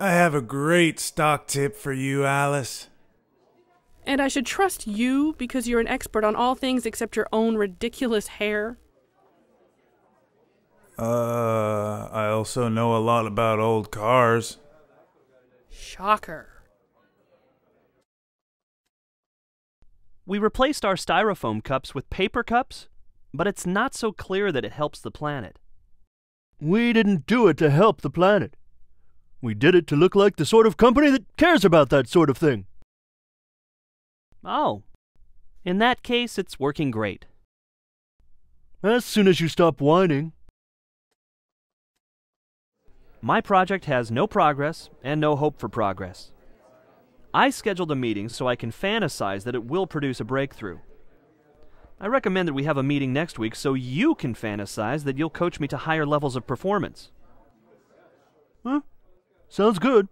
I have a great stock tip for you, Alice. And I should trust you because you're an expert on all things except your own ridiculous hair? Uh, I also know a lot about old cars. Shocker. We replaced our styrofoam cups with paper cups, but it's not so clear that it helps the planet. We didn't do it to help the planet. We did it to look like the sort of company that cares about that sort of thing. Oh. In that case, it's working great. As soon as you stop whining. My project has no progress and no hope for progress. I scheduled a meeting so I can fantasize that it will produce a breakthrough. I recommend that we have a meeting next week so you can fantasize that you'll coach me to higher levels of performance. Sounds good.